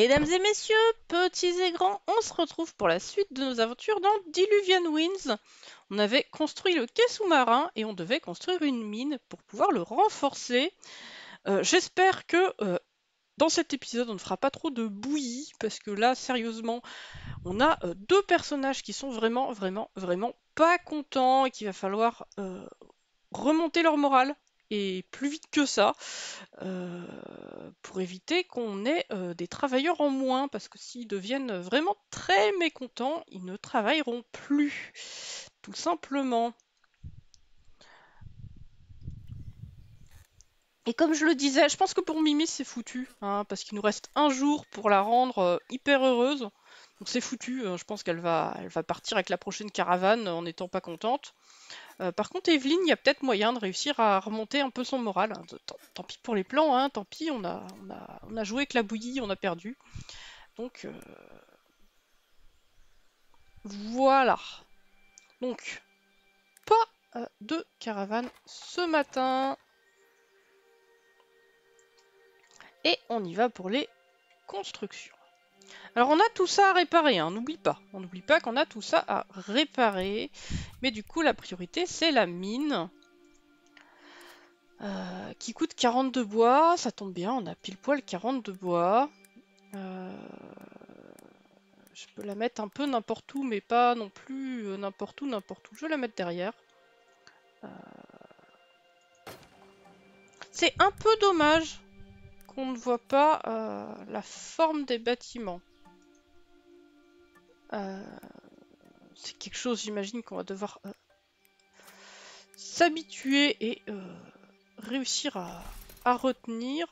Mesdames et messieurs, petits et grands, on se retrouve pour la suite de nos aventures dans Diluvian Winds. On avait construit le quai sous-marin et on devait construire une mine pour pouvoir le renforcer. Euh, j'espère que euh, dans cet épisode on ne fera pas trop de bouillie parce que là, sérieusement, on a euh, deux personnages qui sont vraiment, vraiment, vraiment pas contents et qu'il va falloir remonter leur morale et plus vite que ça, euh, pour éviter qu'on ait euh, des travailleurs en moins, parce que s'ils deviennent vraiment très mécontents, ils ne travailleront plus, tout simplement. Et comme je le disais, je pense que pour Mimi c'est foutu, hein, parce qu'il nous reste un jour pour la rendre euh, hyper heureuse. Donc c'est foutu, je pense qu'elle va, elle va partir avec la prochaine caravane en n'étant pas contente. Euh, par contre, Evelyne, il y a peut-être moyen de réussir à remonter un peu son moral. Hein. Tant, pis pour les plans, hein, tant pis, on a, joué avec la bouillie, on a perdu. Donc, euh, voilà. Donc, pas euh, de caravane ce matin. Et on y va pour les constructions. Alors on a tout ça à réparer, hein, n'oublie pas. On n'oublie pas qu'on a tout ça à réparer. Mais du coup la priorité c'est la mine. Euh, qui coûte 42 bois, ça tombe bien, on a pile poil 42 bois. Euh, je peux la mettre un peu n'importe où, mais pas non plus euh, n'importe où, n'importe où. Je vais la mettre derrière. C'est un peu dommage qu'on ne voit pas la forme des bâtiments. Euh, c'est quelque chose, j'imagine, qu'on va devoir euh, s'habituer et euh, réussir à, retenir.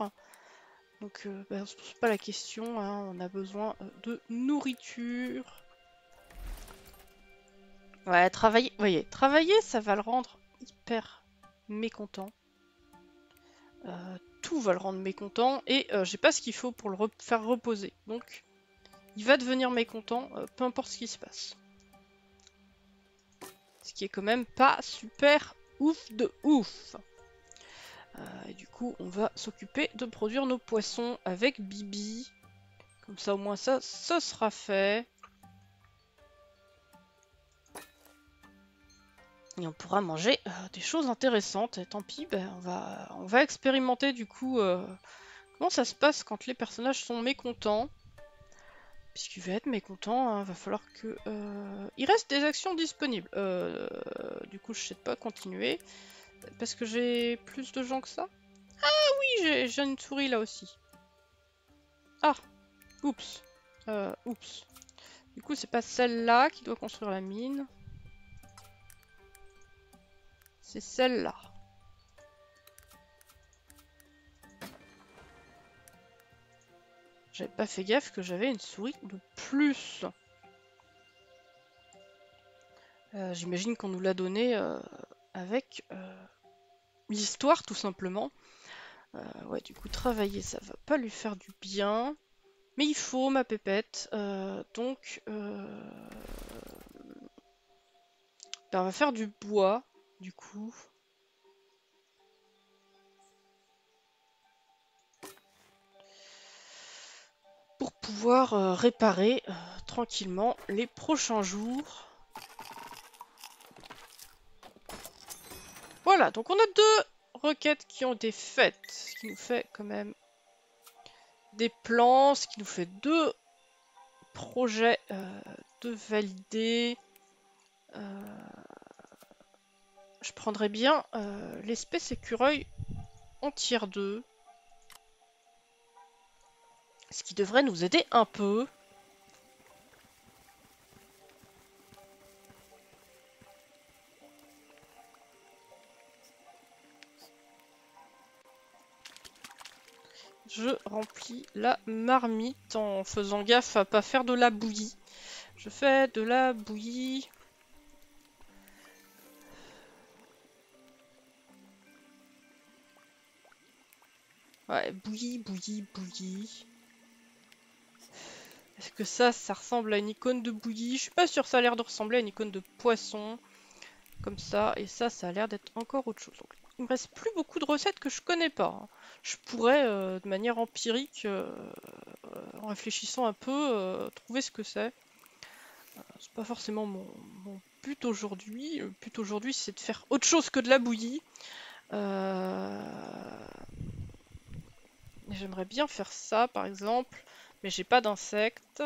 Donc, bah, on se pose pas la question, hein. on a besoin de nourriture. Ouais, travailler, voyez, travailler, ça va le rendre hyper mécontent. Tout va le rendre mécontent et j'ai pas ce qu'il faut pour le faire reposer. Donc, il va devenir mécontent, euh, peu importe ce qui se passe. Ce qui est quand même pas super ouf de ouf. Euh, et du coup, on va s'occuper de produire nos poissons avec Bibi. Comme ça, au moins ça, ça sera fait. Et on pourra manger euh, des choses intéressantes. Tant pis, ben, on, va, on va expérimenter du coup comment ça se passe quand les personnages sont mécontents. Puisqu'il va être mécontent, hein, va falloir que... Euh, il reste des actions disponibles. Euh, du coup, je sais pas continuer. Parce que j'ai plus de gens que ça. Ah oui, j'ai une souris là aussi. Ah Oups. Euh, oups. Du coup, c'est pas celle-là qui doit construire la mine. C'est celle-là. J'avais pas fait gaffe que j'avais une souris de plus. Euh, j'imagine qu'on nous l'a donné euh, avec euh, l'histoire tout simplement. ouais, du coup, travailler, ça va pas lui faire du bien. Mais il faut ma pépette. donc, ben, on va faire du bois, du coup. pouvoir euh, réparer euh, tranquillement les prochains jours. Voilà, donc on a deux requêtes qui ont été faites, ce qui nous fait quand même des plans, ce qui nous fait deux projets euh, de valider. Je prendrais bien l'espèce écureuil en tiers 2. Ce qui devrait nous aider un peu. Je remplis la marmite en faisant gaffe à pas faire de la bouillie. Je fais de la bouillie. Ouais, bouillie, bouillie, bouillie. Est-ce que ça, ça ressemble à une icône de bouillie? Je suis pas sûre, ça a l'air de ressembler à une icône de poisson. Comme ça, et ça, ça a l'air d'être encore autre chose. il me reste plus beaucoup de recettes que je connais pas. hein. Je pourrais, euh, de manière empirique, euh, en réfléchissant un peu, euh, trouver ce que c'est. Euh, c'est pas forcément mon, mon but aujourd'hui. Le but aujourd'hui, c'est de faire autre chose que de la bouillie. Euh, J'aimerais bien faire ça, par exemple, mais j'ai pas d'insectes.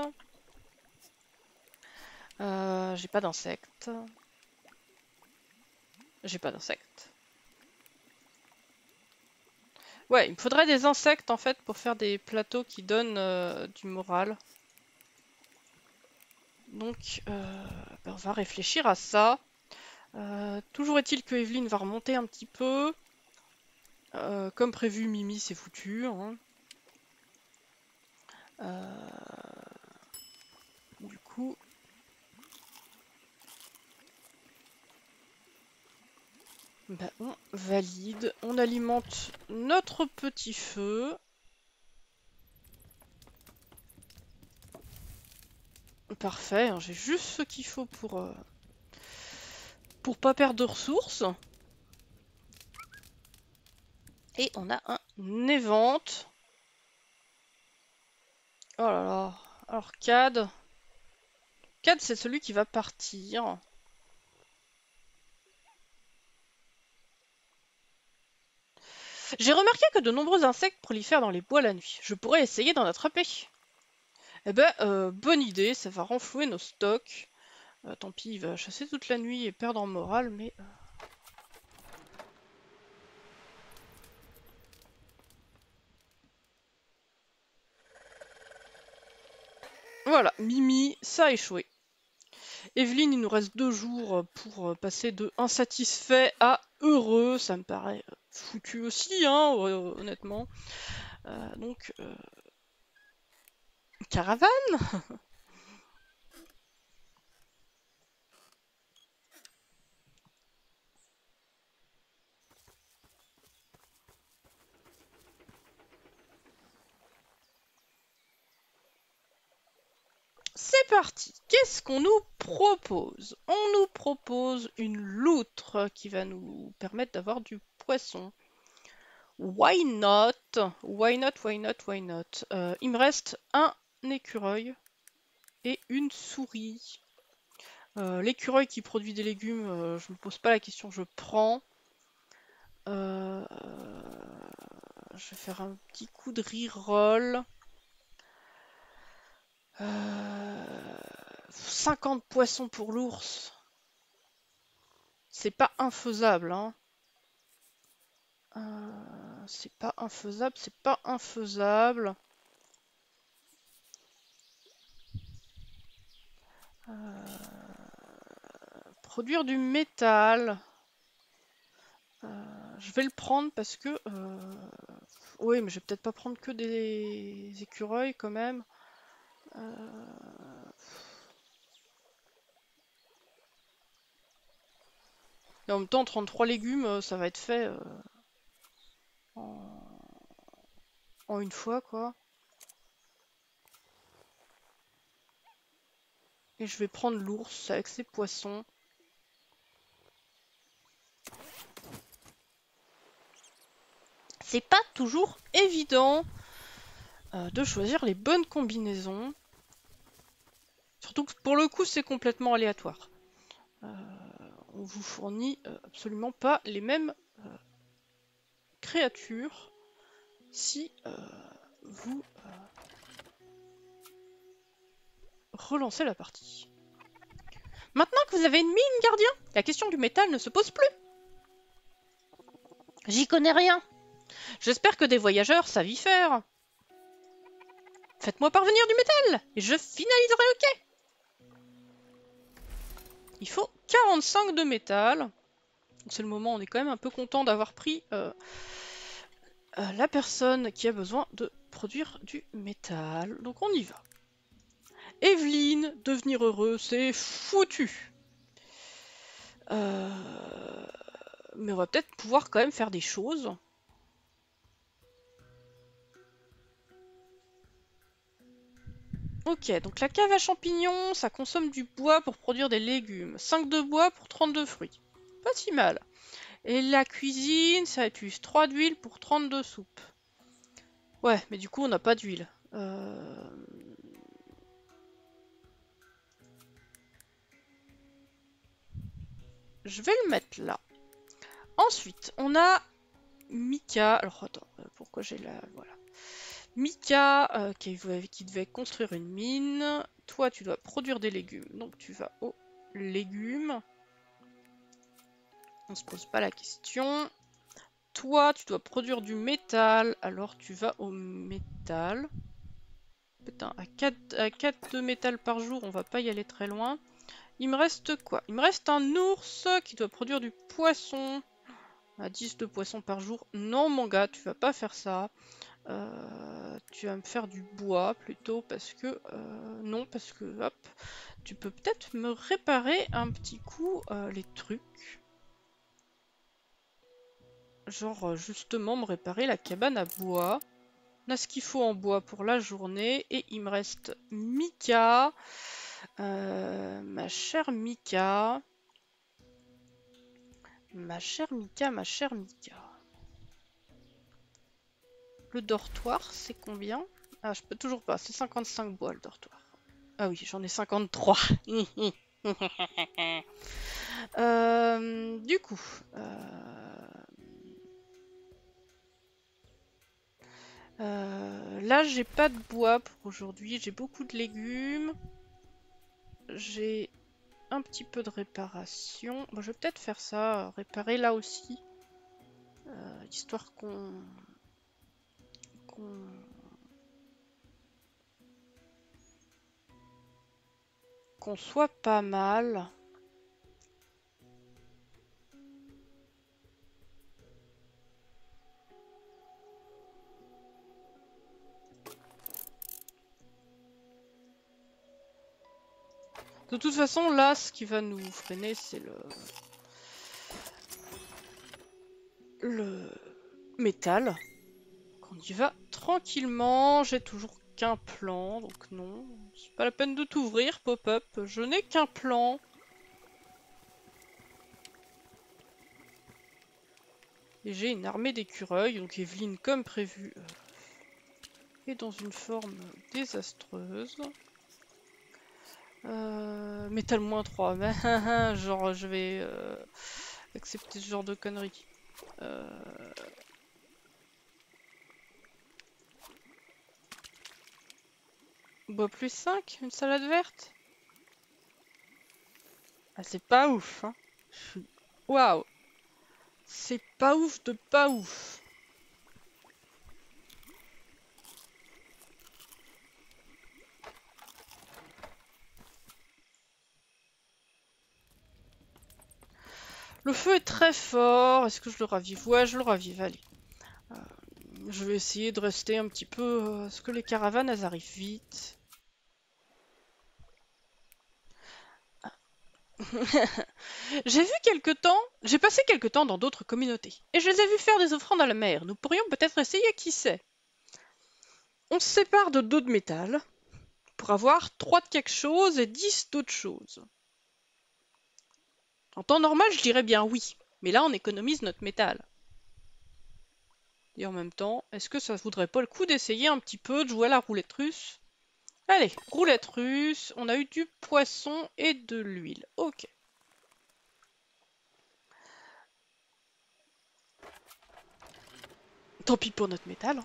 Euh, j'ai pas d'insectes. J'ai pas d'insectes. Ouais, il me faudrait des insectes en fait pour faire des plateaux qui donnent euh, du moral. Donc, euh, ben, on va réfléchir à ça. Toujours est-il que Evelyne va remonter un petit peu. Euh, comme prévu, Mimi, c'est foutu. hein. Euh, Du coup... ben, on valide. On alimente notre petit feu. Parfait, hein, j'ai juste ce qu'il faut pour, euh, pour pas perdre de ressources. Et on a un évente. Oh là là. Alors Cad. Cad c'est celui qui va partir. J'ai remarqué que de nombreux insectes prolifèrent dans les bois la nuit. Je pourrais essayer d'en attraper. Eh ben, euh, bonne idée, ça va renflouer nos stocks. Euh, tant pis, il va chasser toute la nuit et perdre en morale, mais... euh, Voilà, Mimi, ça a échoué. Evelyne, il nous reste deux jours euh, pour euh, passer de insatisfait à heureux. Ça me paraît euh, foutu aussi, hein, hon- honnêtement. Euh, donc, euh, caravane C'est parti. Qu'est-ce qu'on nous propose? On nous propose une loutre qui va nous permettre d'avoir du poisson. Why not? Why not, why not, why not? Euh, Il me reste un écureuil et une souris. Euh, L'écureuil qui produit des légumes, euh, je me pose pas la question, je prends. Je vais faire un petit coup de reroll. Euh, 50 poissons pour l'ours. C'est pas infaisable, hein. Euh, c'est pas infaisable, c'est pas infaisable. Euh, produire du métal. Euh, je vais le prendre parce que... euh, Oui, mais je vais peut-être pas prendre que des écureuils quand même. Euh, Et en même temps, 33 légumes, euh, ça va être fait euh, en... une fois, quoi. Et je vais prendre l'ours avec ses poissons. C'est pas toujours évident de choisir les bonnes combinaisons. Surtout que pour le coup, c'est complètement aléatoire. Euh, on vous fournit euh, absolument pas les mêmes euh, créatures si vous relancez la partie. Maintenant que vous avez une mine, gardien, la question du métal ne se pose plus. J'y connais rien. J'espère que des voyageurs savent y faire. Faites-moi parvenir du métal et je finaliserai le quai. Il faut 45 de métal. C'est le moment, on est quand même un peu content d'avoir pris euh, euh, la personne qui a besoin de produire du métal. Donc on y va. Evelyne, devenir heureux, c'est foutu. Euh, Mais on va peut-être pouvoir quand même faire des choses. Ok, donc la cave à champignons, ça consomme du bois pour produire des légumes. 5 de bois pour 32 fruits. Pas si mal. Et la cuisine, ça utilise 3 d'huile pour 32 soupes. Ouais, mais du coup, on n'a pas d'huile. Euh, Je vais le mettre là. Ensuite, on a Mika. Alors, attends, euh, pourquoi j'ai la... Voilà. Mika, euh, qui, devait construire une mine. Toi, tu dois produire des légumes. Donc, tu vas aux légumes. On se pose pas la question. Toi, tu dois produire du métal. Alors, tu vas au métal. Putain, à 4, à 4 de métal par jour, on va pas y aller très loin. Il me reste quoi? Il me reste un ours qui doit produire du poisson. À 10 de poisson par jour. Non, mon gars, tu vas pas faire ça. Euh, tu vas me faire du bois plutôt parce que... Euh, non, parce que... Hop. Tu peux peut-être me réparer un petit coup euh, les trucs. Genre, justement, me réparer la cabane à bois. On a ce qu'il faut en bois pour la journée. Et il me reste Mika. Ma chère Mika. Ma chère Mika, ma chère Mika. Le dortoir, c'est combien? Ah, je peux toujours pas. C'est 55 bois, le dortoir. Ah oui, j'en ai 53. Euh, du coup... Euh, là, j'ai pas de bois pour aujourd'hui. J'ai beaucoup de légumes j'ai un petit peu de réparation. je vais peut-être faire ça, réparer là aussi. Euh, histoire qu'on... qu'on soit pas mal. De toute façon, là, ce qui va nous freiner, c'est le... Le métal. On y va tranquillement. J'ai toujours qu'un plan, donc non. C'est pas la peine de t'ouvrir, pop-up. Je n'ai qu'un plan. Et j'ai une armée d'écureuils, donc Evelyne, comme prévu, euh, est dans une forme désastreuse. Euh, métal moins 3, mais genre je vais euh, accepter ce genre de conneries. Bois plus 5, une salade verte Ah c'est pas ouf hein Waouh C'est pas ouf de pas ouf Le feu est très fort. Est-ce que je le ravive? Ouais, je le ravive, allez. Euh, je vais essayer de rester un petit peu... Euh, ce que les caravanes, arrivent vite. j'ai vu quelque temps, j'ai passé quelque temps dans d'autres communautés, et je les ai vus faire des offrandes à la mer. Nous pourrions peut-être essayer, qui sait. On se sépare de deux de métal, pour avoir trois de quelque chose et dix d'autres choses. En temps normal, je dirais bien oui, mais là on économise notre métal. Et en même temps, est-ce que ça voudrait pas le coup d'essayer un petit peu de jouer à la roulette russe? Allez, roulette russe, on a eu du poisson et de l'huile. Ok. Tant pis pour notre métal. Hein.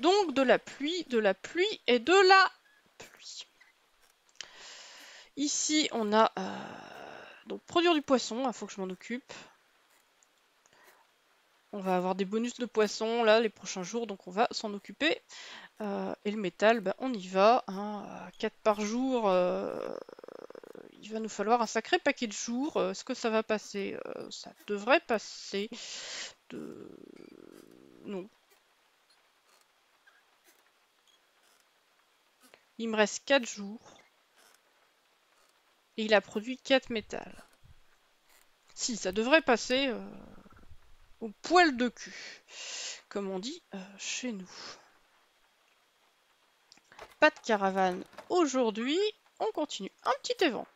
Donc de la pluie, de la pluie et de la Ici, on a euh, donc produire du poisson, il faut que je m'en occupe. On va avoir des bonus de poisson là les prochains jours, donc on va s'en occuper. Euh, et le métal, ben, on y va. 4 hein, par jour, euh, il va nous falloir un sacré paquet de jours. Est-ce que ça va passer? Ça devrait passer. Non. Il me reste 4 jours. Et il a produit 4 métals. Si, ça devrait passer euh, au poil de cul, comme on dit euh, chez nous. Pas de caravane aujourd'hui. on continue. Un petit event.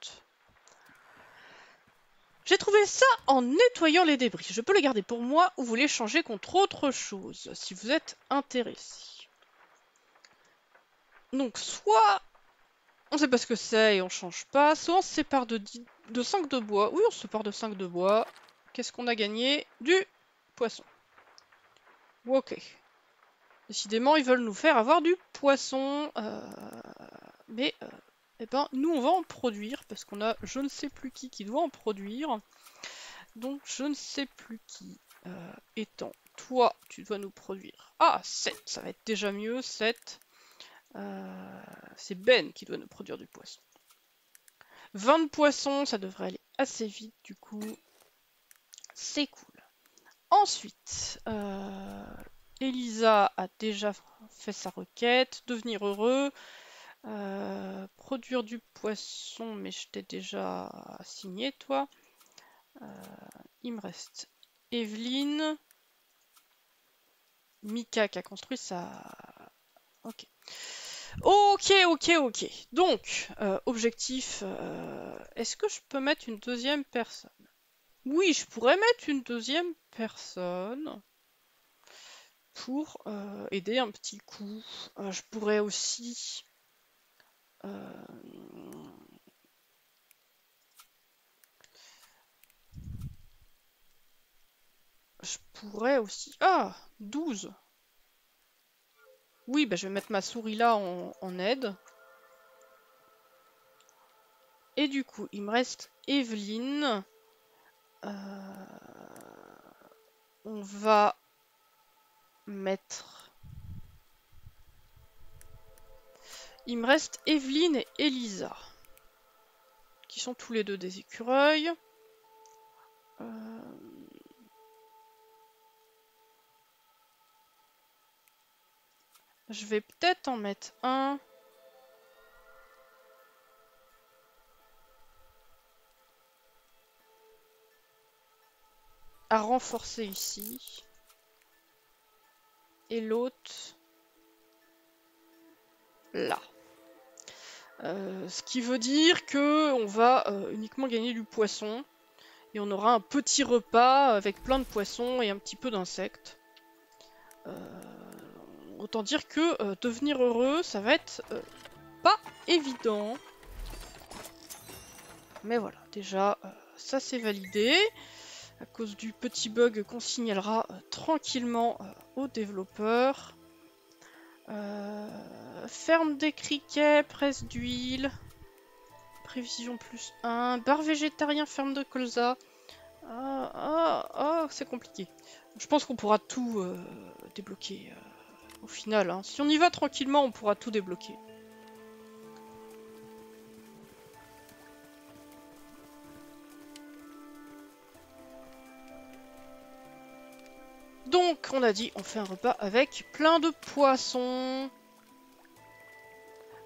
J'ai trouvé ça en nettoyant les débris. Je peux les garder pour moi ou vous les changer contre autre chose, si vous êtes intéressé. Donc, soit on sait pas ce que c'est et on change pas, soit on se sépare de, de 5 de bois. Oui, on se sépare de 5 de bois. Qu'est-ce qu'on a gagné? Du Ok. Décidément, ils veulent nous faire avoir du poisson. Euh, mais euh, eh ben, nous, on va en produire, parce qu'on a je ne sais plus qui qui doit en produire. Donc, je ne sais plus qui euh, étant toi, tu dois nous produire. Ah, 7, ça va être déjà mieux, 7. Euh, c'est Ben qui doit nous produire du poisson. 20 poissons, ça devrait aller assez vite, du coup. C'est cool. Ensuite, euh, Elisa a déjà fait sa requête. Devenir heureux. Euh, produire du poisson, mais je t'ai déjà signé, toi. Euh, il me reste Evelyne. Mika qui a construit sa... Ok. Ok, ok, ok. Donc, objectif, est-ce que je peux mettre une deuxième personne? Oui, je pourrais mettre une deuxième personne pour aider un petit coup. je pourrais aussi euh, je pourrais aussi... Ah 12 Oui, bah, je vais mettre ma souris là en, aide. Et du coup, il me reste Evelyne. Euh, on va mettre Il me reste Evelyne et Elisa. Qui sont tous les deux des écureuils. Euh, je vais peut-être en mettre un. À renforcer ici. Et l'autre là. Euh, ce qui veut dire que on va euh, uniquement gagner du poisson. Et on aura un petit repas avec plein de poissons et un petit peu d'insectes. Euh, autant dire que devenir heureux, ça va être pas évident. Mais voilà, déjà, ça c'est validé. À cause du petit bug qu'on signalera tranquillement aux développeurs. Euh, ferme des criquets, presse d'huile. Prévision plus 1. Bar végétarien, ferme de colza. Ah, ah, ah, c'est compliqué. Je pense qu'on pourra tout euh, débloquer euh, au final. Hein. Si on y va tranquillement, on pourra tout débloquer. Donc, on a dit, on fait un repas avec plein de poissons.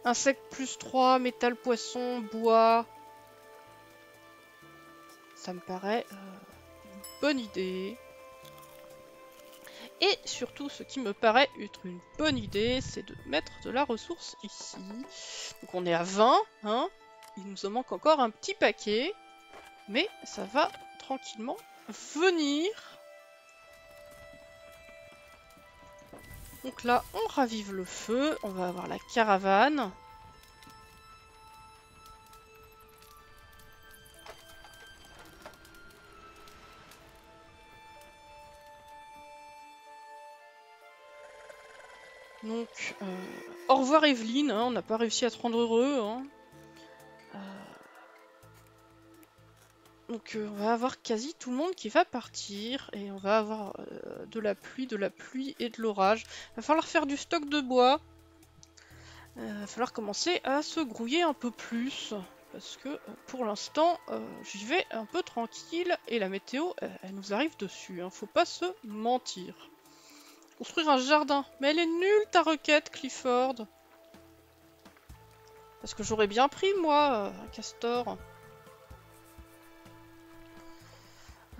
Insectes plus 3, métal, poisson, bois. Ça me paraît euh, une bonne idée. Et surtout, ce qui me paraît être une bonne idée, c'est de mettre de la ressource ici. Donc on est à 20, hein. Il nous en manque encore un petit paquet. Mais ça va tranquillement venir. Donc là, on ravive le feu. On va avoir la caravane. Donc, euh, au revoir Evelyne, hein. on n'a pas réussi à te rendre heureux. Hein. Donc euh, on va avoir quasi tout le monde qui va partir et on va avoir euh, de la pluie, de la pluie et de l'orage. Va falloir faire du stock de bois. Euh, va falloir commencer à se grouiller un peu plus. Parce que pour l'instant, j'y vais un peu tranquille et la météo, elle nous arrive dessus. Hein. Faut pas se mentir. Construire un jardin. Mais elle est nulle ta requête, Clifford. Parce que j'aurais bien pris, moi, un castor.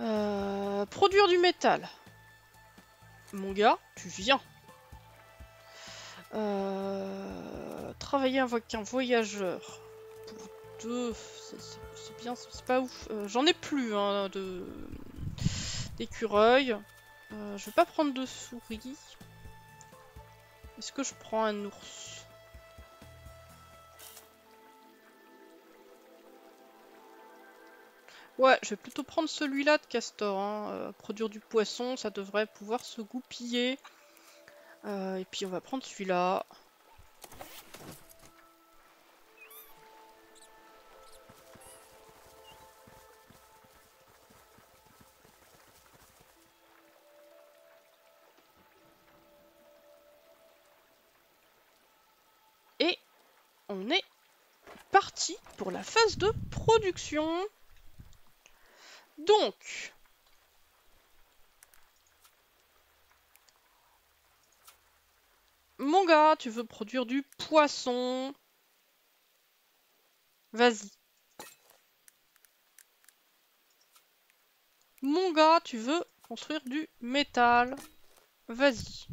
Euh, produire du métal. Mon gars, tu viens. Euh, travailler avec un voyageur deux, c'est bien, c'est pas ouf. Euh, j'en ai plus hein, de d'écureuils. Euh, je vais pas prendre de souris. Est-ce que je prends un ours? Ouais, je vais plutôt prendre celui-là de castor. Hein. Euh, produire du poisson, ça devrait pouvoir se goupiller. et puis on va prendre celui-là. on est parti pour la phase de production. Donc, mon gars, tu veux produire du poisson Vas-y. Mon gars, tu veux construire du métal Vas-y.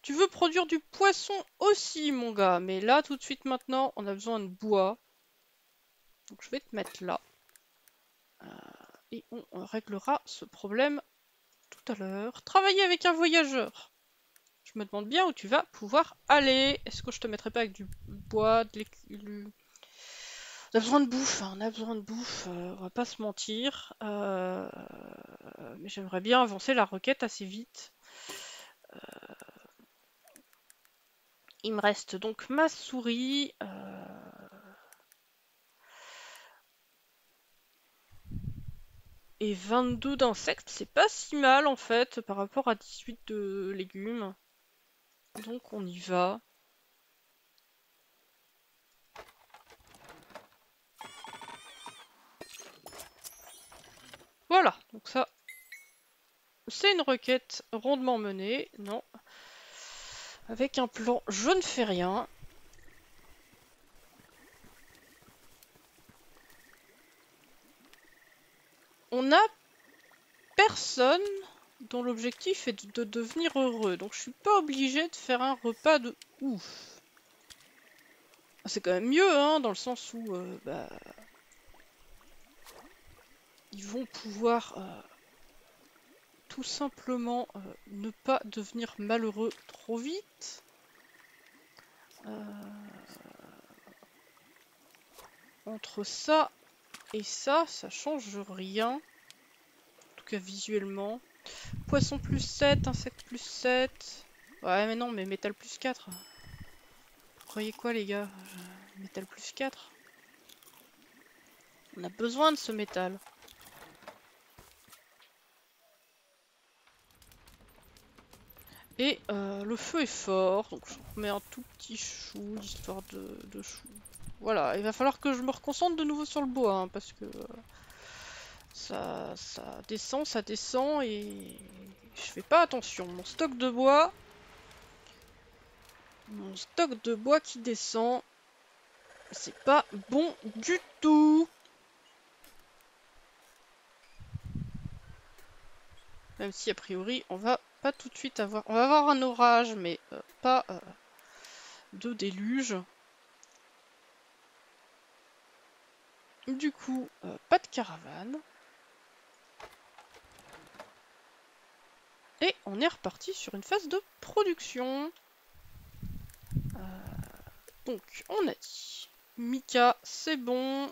Tu veux produire du poisson aussi, mon gars. Mais là, tout de suite, maintenant, on a besoin de bois. Donc, je vais te mettre là. Euh, et on, réglera ce problème tout à l'heure. Travailler avec un voyageur. Je me demande bien où tu vas pouvoir aller. Est-ce que je te mettrai pas avec du bois, de. On a besoin de bouffe, hein. on a besoin de bouffe, euh, on va pas se mentir. Euh, mais j'aimerais bien avancer la requête assez vite. Il me reste donc ma souris. Euh, et 22 d'insectes, c'est pas si mal en fait par rapport à 18 de légumes. Donc on y va. Voilà, donc ça, c'est une requête rondement menée. Non, avec un plan, je ne fais rien. On a personne dont l'objectif est de devenir heureux. Donc je suis pas obligé de faire un repas de ouf. C'est quand même mieux, hein, dans le sens où euh, bah, ils vont pouvoir euh, tout simplement euh, ne pas devenir malheureux trop vite. Entre ça et ça, ça change rien. En tout cas visuellement. Poisson plus 7, insecte plus 7. Ouais mais non, mais métal plus 4. Vous croyez quoi les gars? Métal plus 4 On a besoin de ce métal. Et euh, le feu est fort, donc je mets un tout petit chou, histoire de, chou. Voilà, il va falloir que je me reconcentre de nouveau sur le bois, hein, parce que euh, ça, ça descend, ça descend, et je fais pas attention. Mon stock de bois, mon stock de bois qui descend, c'est pas bon du tout. Même si a priori on va tout de suite avoir... On va avoir un orage, mais euh, pas euh, de déluge. Du coup, euh, pas de caravane. Et on est reparti sur une phase de production. donc, on a dit, Mika, c'est bon.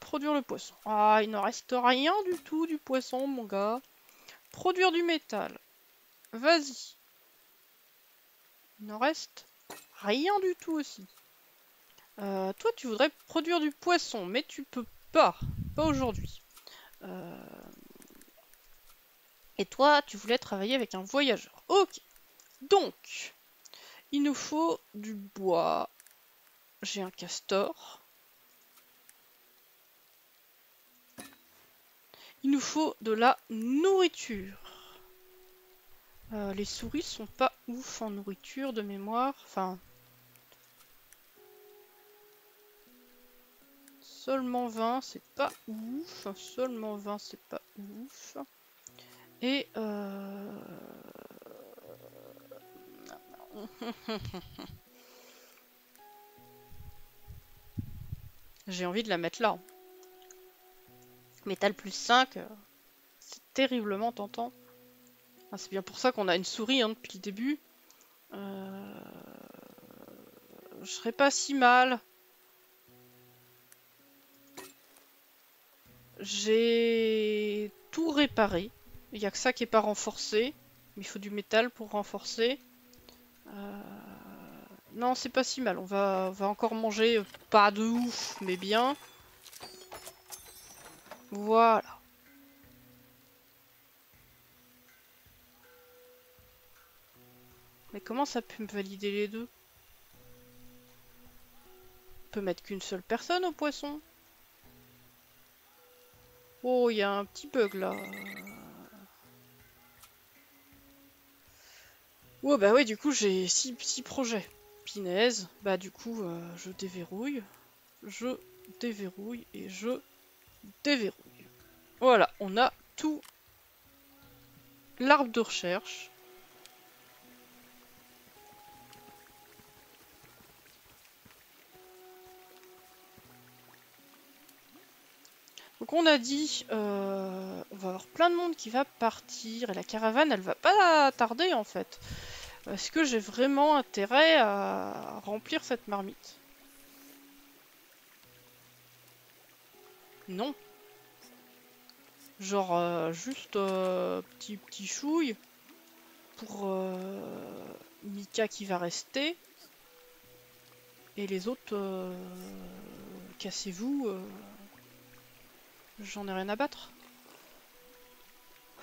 Produire le poisson. Ah, il ne reste rien du tout du poisson, mon gars. Produire du métal. Vas-y. Il n'en reste rien du tout aussi. Euh, toi, tu voudrais produire du poisson, mais tu peux pas. Pas aujourd'hui. Euh, et toi, tu voulais travailler avec un voyageur. Ok. Donc, il nous faut du bois. J'ai un castor. Il nous faut de la nourriture. Euh, les souris sont pas ouf en nourriture de mémoire. Enfin. Seulement 20, c'est pas ouf. Seulement 20, c'est pas ouf. Et euh... J'ai envie de la mettre là. Métal plus 5, euh, c'est terriblement tentant. Ah, c'est bien pour ça qu'on a une souris hein, depuis le début. Euh... Je serais pas si mal. J'ai tout réparé. Il n'y a que ça qui n'est pas renforcé. Il faut du métal pour renforcer. Euh, non, c'est pas si mal. On va, va encore manger euh, pas de ouf, mais bien. Voilà. Mais comment ça peut me valider les deux? On peut mettre qu'une seule personne au poisson Oh, il y a un petit bug là. Oh bah ouais, du coup j'ai six, six projets. Pinaise, bah du coup euh, je déverrouille, je déverrouille et je déverrouille. Voilà, on a tout l'arbre de recherche. Donc on a dit, euh, on va avoir plein de monde qui va partir et la caravane elle va pas tarder en fait. Est-ce que j'ai vraiment intérêt à remplir cette marmite? Non. Genre euh, juste euh, petit petit chouille pour Mika qui va rester et les autres cassez-vous J'en ai rien à battre.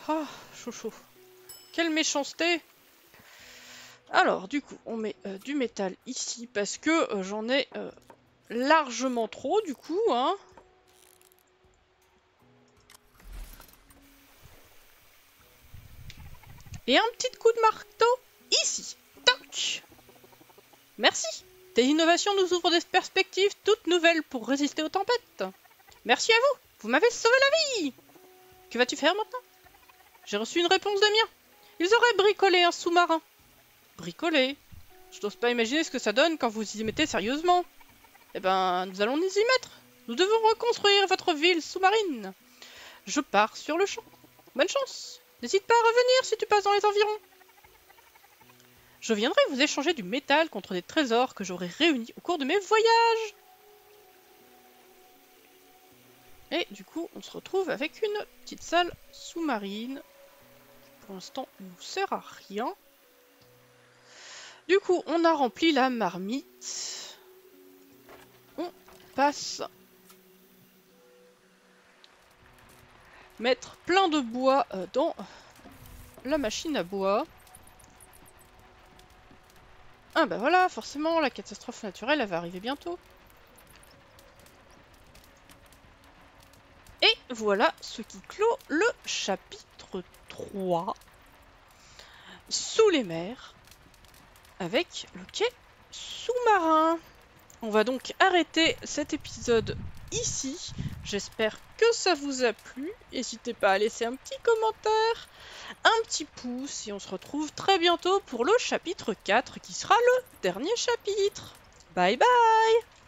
Ah, chaud. Quelle méchanceté Alors, du coup, on met euh, du métal ici parce que euh, j'en ai euh, largement trop, du coup, hein. Et un petit coup de marteau ici. Toc Merci Tes innovations nous ouvrent des perspectives toutes nouvelles pour résister aux tempêtes. Merci à vous vous m'avez sauvé la vie Que vas-tu faire maintenant? J'ai reçu une réponse de mien. Ils auraient bricolé un sous-marin. Bricolé? Je n'ose pas imaginer ce que ça donne quand vous y mettez sérieusement. Eh ben, nous allons nous y mettre. Nous devons reconstruire votre ville sous-marine. Je pars sur le champ. Bonne chance. N'hésite pas à revenir si tu passes dans les environs. Je viendrai vous échanger du métal contre des trésors que j'aurai réunis au cours de mes voyages. Et du coup, on se retrouve avec une petite salle sous-marine. Pour l'instant, ne sert à rien. Du coup, on a rempli la marmite. On passe. Mettre plein de bois euh, dans la machine à bois. Ah bah voilà, forcément, la catastrophe naturelle, elle va arriver bientôt. Et voilà ce qui clôt le chapitre 3 sous les mers avec le quai sous-marin. On va donc arrêter cet épisode ici. J'espère que ça vous a plu. N'hésitez pas à laisser un petit commentaire, un petit pouce et on se retrouve très bientôt pour le chapitre 4 qui sera le dernier chapitre. Bye bye